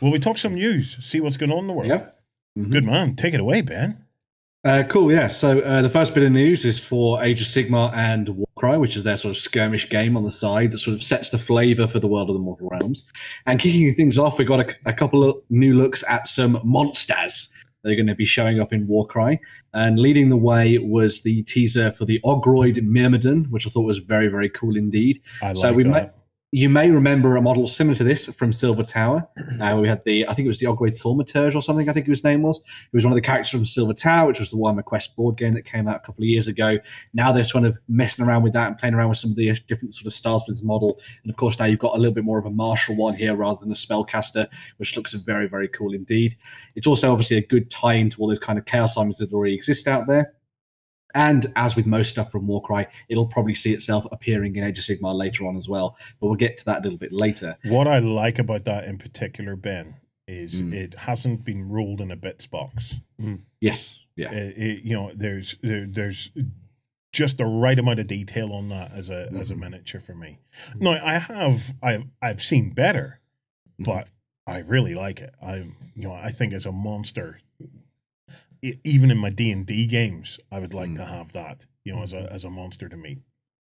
Will we talk some news? See what's going on in the world? Yeah. Mhm. Good man. Take it away, Ben. Uh, cool, yeah. So uh, the first bit of news is for Age of Sigmar and Warcry, which is their sort of skirmish game on the side that sort of sets the flavour for the world of the Mortal Realms. And kicking things off, we got a, a couple of new looks at some monsters. They're going to be showing up in Warcry. And leading the way was the teaser for the Ogroid Myrmidon, which I thought was very, very cool indeed. I like So we that. met- You may remember a model similar to this from Silver Tower. Uh, we had the, I think it was the Ogroid Thaumaturge or something, I think his name was. It was one of the characters from Silver Tower, which was the Warhammer Quest board game that came out a couple of years ago. Now they're sort of messing around with that and playing around with some of the different sort of styles with this model. And of course, now you've got a little bit more of a martial one here rather than a spellcaster, which looks very, very cool indeed. It's also obviously a good tie into all those kind of chaos armies that already exist out there. And as with most stuff from Warcry, it'll probably see itself appearing in Age of Sigmar later on as well. But we'll get to that a little bit later. What I like about that in particular, Ben, is Mm. it hasn't been rolled in a bits box. Yes. Yeah. It- it- you know, there's there, there's just the right amount of detail on that as a as a Mhm. miniature for me. No, I have I've I've seen better, Mhm. but I really like it. I you know I think as a monster, e- even in my D and D games, I would like to Mm. have that. You know, as a as a monster to me.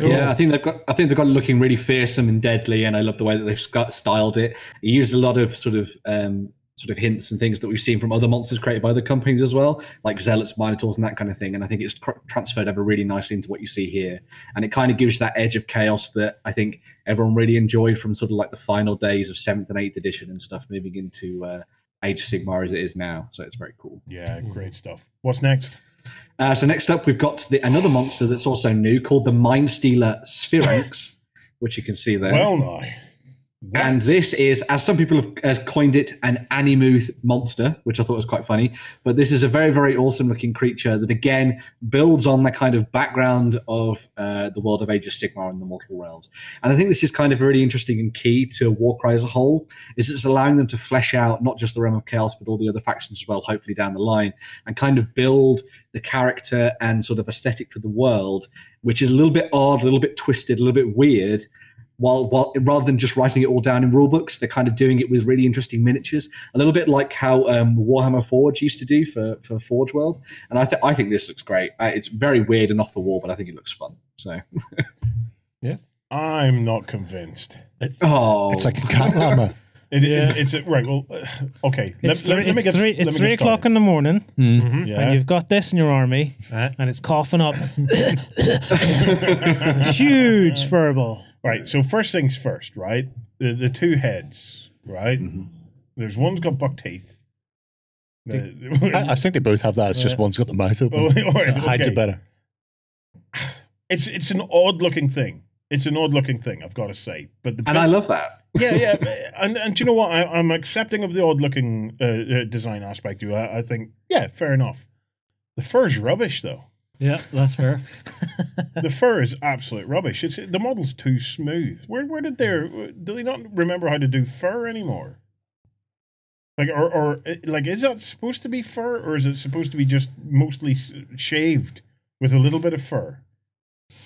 Yeah, I think they've got. I think they've got it looking really fearsome and deadly, and I love the way that they've sc- styled it. It used a lot of sort of um, sort of hints and things that we've seen from other monsters created by other companies as well, like zealots, minotaurs, and that kind of thing. And I think it's tr- transferred over really nicely into what you see here, and it kind of gives that edge of chaos that I think everyone really enjoyed from sort of like the final days of seventh and eighth edition and stuff, moving into uh, Age of Sigmar as it is now. So it's very cool. Yeah, great stuff. What's next? Uh, so next up, we've got the, another monster that's also new called the Mind Stealer Sphinx, which you can see there. Well, and this is, as some people have coined it, an Animuth monster, which I thought was quite funny. But this is a very, very awesome looking creature that again builds on that kind of background of uh, the world of Age of Sigmar and the Mortal Realms. And I think this is kind of really interesting and key to Warcry as a whole, is it's allowing them to flesh out not just the Realm of Chaos, but all the other factions as well, hopefully down the line, and kind of build the character and sort of aesthetic for the world, which is a little bit odd, a little bit twisted, a little bit weird. While, while rather than just writing it all down in rule books, they're kind of doing it with really interesting miniatures, a little bit like how um, Warhammer Forge used to do for for Forge World. And I think I think this looks great. Uh, it's very weird and off the wall, but I think it looks fun. So, yeah, I'm not convinced. oh, It's like a cat llama. It, Yeah. it's, it's right. Well, uh, okay. Let, It's, let me, let me get three, it's three get o'clock in the morning, Mm. and Yeah. you've got this in your army, Right. and it's coughing up huge furball. Right. So first things first, right? The the two heads, right? Mhm. There's one's got buck teeth. The- I, I think they both have that. It's just Yeah. one's got the mouth open. Oh, all right, Hides okay. it better. it's it's an odd looking thing. It's an odd looking thing. I've got to say. But the and I love that. yeah, yeah, and and do you know what? I, I'm accepting of the odd looking uh, uh, design aspect. To it. I, I think yeah, fair enough. The fur's rubbish though. Yeah, that's fair. The fur is absolute rubbish. It's the model's too smooth. Where where did they do they not remember how to do fur anymore? Like or or uh, like is that supposed to be fur or is it supposed to be just mostly shaved with a little bit of fur?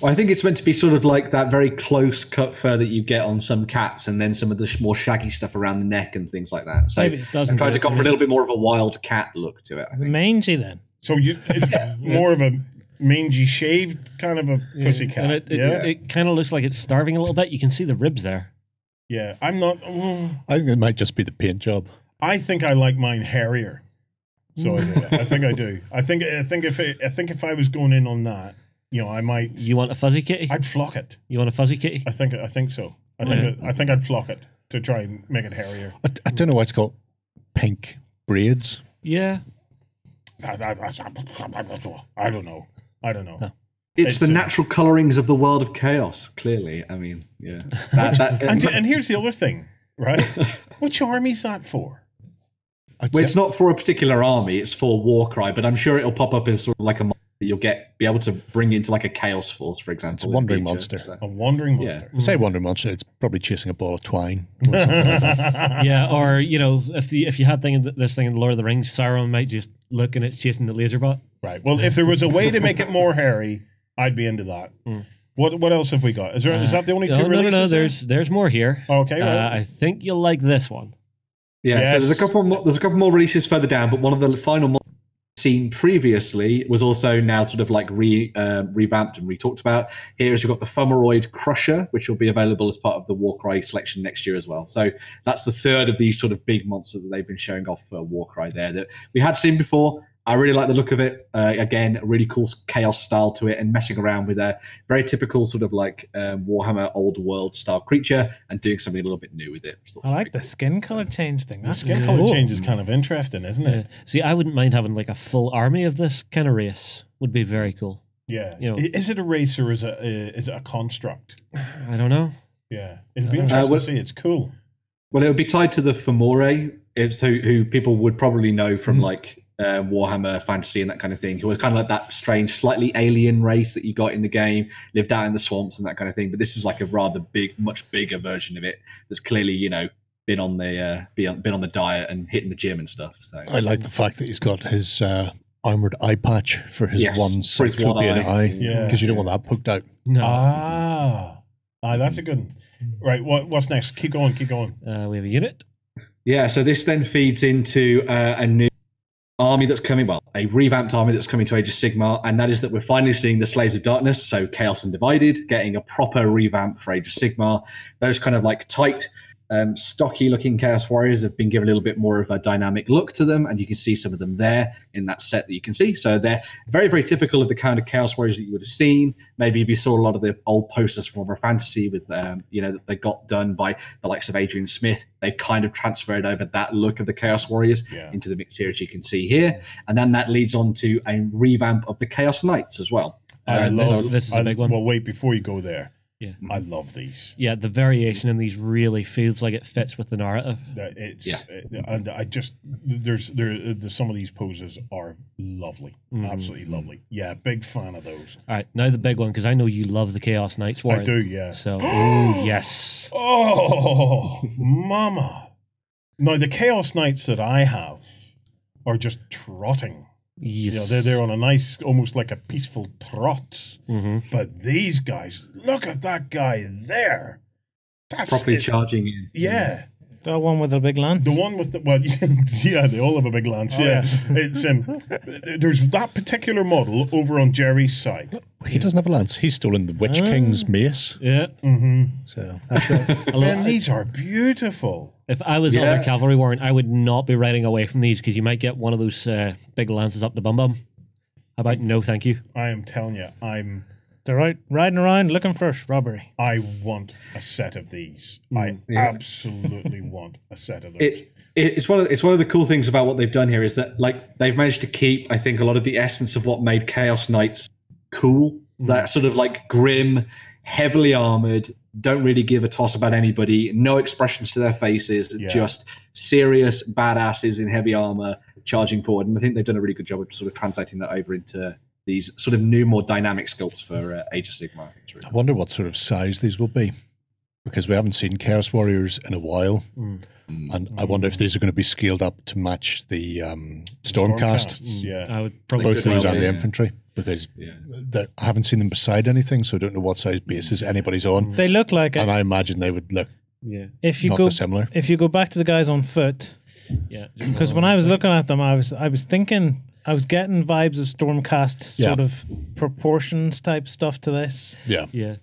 Well, I think it's meant to be sort of like that very close cut fur that you get on some cats, and then some of the sh- more shaggy stuff around the neck and things like that. So Maybe it doesn't I'm trying to it go for for a little bit more of a wild cat look to it. I think. Mangy then. So you it's more of a mangy shaved kind of a pussy cat. And it, it, yeah, it kind of looks like it's starving a little bit. You can see the ribs there. yeah. I'm not. mm, I think it might just be the paint job. I think I like mine hairier. So I, do. I think I do. I think I think if it, I think if I was going in on that, you know, I might. You want a fuzzy kitty? I'd flock it. You want a fuzzy kitty? I think I think so. I think I think I'd flock it to try and make it hairier. I, I don't know why it's called pink braids. Yeah. I, don't know. I don't know. It's the It's, uh, natural colorings of the world of chaos. Clearly, I mean, yeah. That, that, And, and here's the other thing, right? Which army's that for? Well, it's not for a particular army; it's for Warcry. But I'm sure it'll pop up as sort of like a that you'll get be able to bring into like a chaos force, for example. It's a wandering future, monster. so. A wandering Yeah. monster. Say wandering Monster. It's probably chasing a ball of twine. or like yeah, or you know, if the if you had thing this thing in Lord of the Rings, Sauron might just look and it's chasing the laser bot. Right. Well, if there was a way to make it more hairy, I'd be into that. What What else have we got? Is there is that the only two Uh, no, no, no, no. There's there's more here. Okay, Uh. I think you'll like this one. Yeah, Yes. so there's a couple more, there's a couple more releases further down, but one of the final mo- seen previously was also now sort of like re uh, revamped and re-talked about. Here is you've got the Fomoroid Crusher, which will be available as part of the Warcry selection next year as well. So that's the third of these sort of big monsters that they've been showing off for Warcry there that we had seen before. I really like the look of it. Uh, again, a really cool chaos style to it, and messing around with a very typical sort of like um, Warhammer old world style creature and doing something a little bit new with it. I like the skin color change thing. The That's skin cool. color change is kind of interesting, isn't Yeah. it? See, I wouldn't mind having like a full army of this kind of race. Would be very cool. Yeah. You know- is it a race or is it a, is it a construct? I don't know. Yeah. It'd be Uh, interesting well- to see. It's cool. Well, it would be tied to the Fomore, it's who, who people would probably know from like uh, Warhammer Fantasy and that kind of thing, who are kind of like that strange, slightly alien race that you got in the game, lived out in the swamps and that kind of thing. But this is like a rather big, much bigger version of it that's clearly, you know, been on the uh, been, on, been on the diet and hitting the gym and stuff. So I like the fact that he's got his uh, armored eye patch for his Yes, one for his one cyclopean eye. eye. Yeah. Because you don't want that poked out. No. Ah. Ah, that's a good one. Right. What, what's next? Keep going. Keep going. Uh, we have a unit. Yeah, so this then feeds into uh, a new army that's coming, well, a revamped army that's coming to Age of Sigmar, and that is that we're finally seeing the Slaves of Darkness, so Chaos Undivided, getting a proper revamp for Age of Sigmar. Those kind of like tight, um, stocky looking Chaos Warriors have been given a little bit more of a dynamic look to them, and you can see some of them there in that set that you can see. So they're very, very typical of the kind of Chaos Warriors that you would have seen. Maybe if you saw a lot of the old posters from Warhammer Fantasy with, um, you know, that they got done by the likes of Adrian Smith, they kind of transferred over that look of the Chaos Warriors Yeah. into the mix here, as you can see here. And then that leads on to a revamp of the Chaos Knights as well. I Uh, love this is a I- big one. Well, wait before you go there. Yeah. I love these. Yeah, the variation in these really feels like it fits with the narrative. That It's Yeah. uh, and I just there's there uh, the, some of these poses are lovely, Mhm. absolutely lovely. Yeah, big fan of those. All right, now the big one because I know you love the Chaos Knights War. I do. Yeah. So, oh yes, Oh, mama! Now the Chaos Knights that I have are just trotting. Yes. You know, they're they're on a nice, almost like a peaceful trot. hmm But these guys, look at that guy there. That's Properly it. charging in. Yeah, The one with the big lance. the one with the well, yeah, they all have a big lance. Oh, yeah, yeah. it's um, there's that particular model over on Jerry's side. He doesn't have a lance. He's stolen the Witch Ah. King's mace. Yeah. Mm-hmm. So that's good. I And these are beautiful. if I was Yeah. other cavalry warrant, I would not be riding away from these because you might get one of those uh, big lances up the bum bum. How about no, thank you? I am telling you, I'm They're right, riding around looking for robbery. I want a set of these. Hmm, I yeah. absolutely want a set of those. It, it, it's one of the, it's one of the cool things about what they've done here is that like they've managed to keep I think a lot of the essence of what made Chaos Knights cool. Hmm. That sort of like grim, heavily armored, don't really give a toss about anybody, no expressions to their faces, Yeah. just serious badasses in heavy armor charging forward. And I think they've done a really good job of sort of translating that over into these sort of new, more dynamic sculpts for uh, Age of Sigmar. It's really I wonder what sort of size these will be. Because we haven't seen Chaos Warriors in a while. Mm. And I wonder if these are going to be scaled up to match the um, Stormcast, Stormcasts, Yeah. I would probably both could these well and be, the yeah. infantry. Because Yeah. I haven't seen them beside anything, so I don't know what size bases anybody's on. They look like And it. I imagine they would look yeah If you not go, dissimilar. if you go back to the guys on foot, yeah because when I was looking at them, I was I was thinking I was getting vibes of Stormcast Yeah. sort of proportions type stuff to this. Yeah. yeah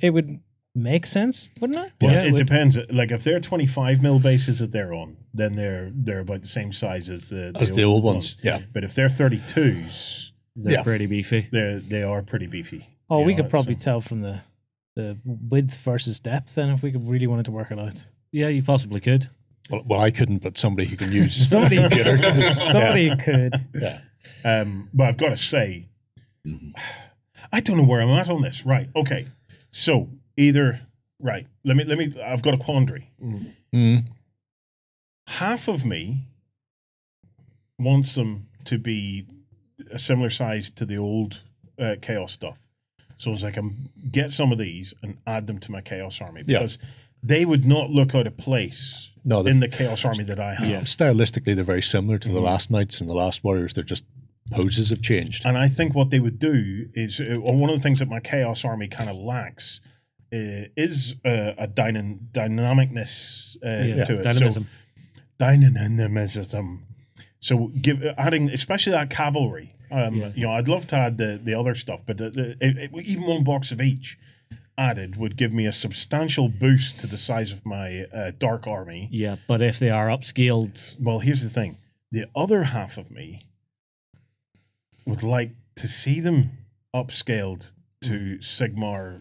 It would make sense, wouldn't it? Well, Yeah, it would- depends. Like if they're 25 mil bases that they're on, then they're they're about the same size as the, As the old ones. Yeah. But if they're 32s, they're Yeah. pretty beefy. they they are pretty beefy. Oh, we know, could probably so- tell from the the width versus depth then if we could really wanted to work it out. Yeah, you possibly could. Well, well, I couldn't, but somebody who can use Somebody- a computer. Somebody could. Yeah. Um, but I've got to say, I don't know where I'm at on this. Right. Okay. So either right. Let me let me. I've got a quandary. Mm. Half of me wants them to be a similar size to the old uh, chaos stuff. So as I can get some of these and add them to my chaos army Yeah. because they would not look out of place No, in the chaos army that I have. Yeah. Stylistically, they're very similar Mm-hmm. to the last Knights and the last Warriors. They're just poses have changed. And I think what they would do is uh, well, one of the things that my chaos army kind of lacks uh, is uh, a dyna- dynamicness uh, Yeah, to it. dynamism. So dynamism. So give adding, especially that cavalry. Um, Yeah. You know, I'd love to add the the other stuff, but the, the, it, it- even one box of each added would give me a substantial boost to the size of my uh, dark army. Yeah, but if they are upscaled, Well, here's the thing: the other half of me would like to see them upscaled to Sigmar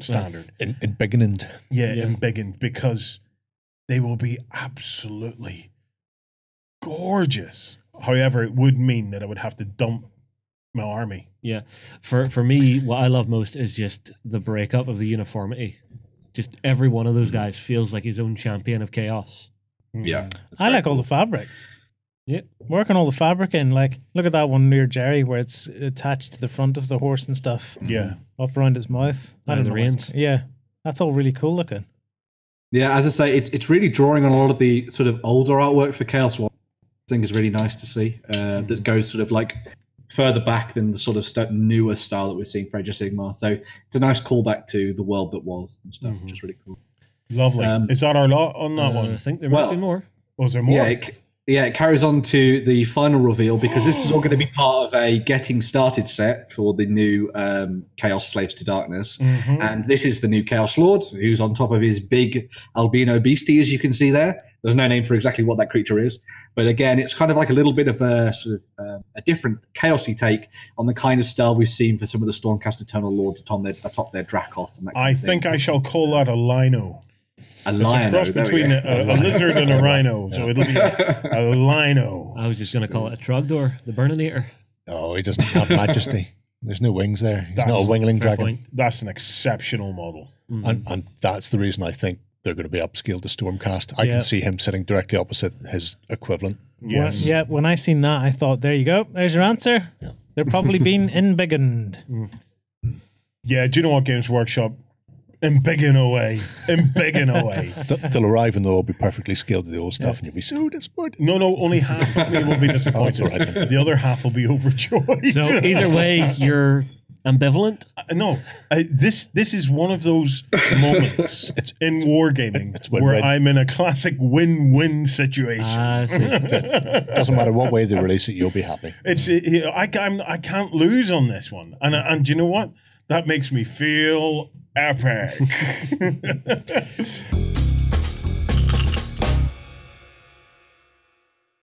standard. In, in Biggenand. Yeah, Yeah. in Biggin because they will be absolutely gorgeous. However, it would mean that I would have to dump my army. yeah. For for me, what I love most is just the breakup of the uniformity. Just every one of those guys feels like his own champion of chaos. Yeah. Mm. I like all the fabric. Yep. Working all the fabric in, like, look at that one near Jerry where it's attached to the front of the horse and stuff, Yeah, up around his mouth. I Around don't the know. reins. Yeah, that's all really cool looking. Yeah, as I say, it's it's really drawing on a lot of the sort of older artwork for Chaos War. I think is really nice to see. Uh, that goes sort of like further back than the sort of st- newer style that we're seeing for Age of Sigmar. So it's a nice callback to the world that was and stuff, Mhm. which is really cool. lovely. Um, Is that our lot on that Uh, I think there Well- might be more. Was there more? Yeah, it, yeah, it carries on to the final reveal because this is all going to be part of a getting started set for the new um, Chaos Slaves to Darkness. Mhm. And this is the new Chaos Lord, who's on top of his big albino beastie, as you can see there. There's no name for exactly what that creature is, but again, it's kind of like a little bit of a sort of um, a different chaosy take on the kind of style we've seen for some of the Stormcast Eternal Lords atop their, atop their Dracoths. And that kind I of thing. think I shall call that a lino. A It's lion a cross between a, a, a lizard and a rhino, so it'll be a, a lino. I was just going to call it a Trogdor, the Burninator. Oh, he doesn't have majesty. There's no wings there. He's not a wingling dragon. point. That's an exceptional model. Mhm. And, and that's the reason I think they're going to be upscaled to Stormcast. I Yeah. can see him sitting directly opposite his equivalent. Yes. When- yeah, when I seen that, I thought, there you go. There's your answer. They're probably being embiggened. Yeah, do you know what Games Workshop? Embigging away. Embigging away. Th- They'll arrive and they'll be perfectly skilled to the old stuff, and you'll be so disappointed. No, no, only half of me will be Oh, disappointed. all right then. The other half will be overjoyed. So either way, you're ambivalent. Uh, no, I, this this is one of those moments It's- in wargaming It's where win-win. I'm in a classic win-win situation. Ah, I see. Doesn't matter what way they release it, you'll be happy. It's it, I can't I can't lose on this one, and and do you know what? That makes me feel epic.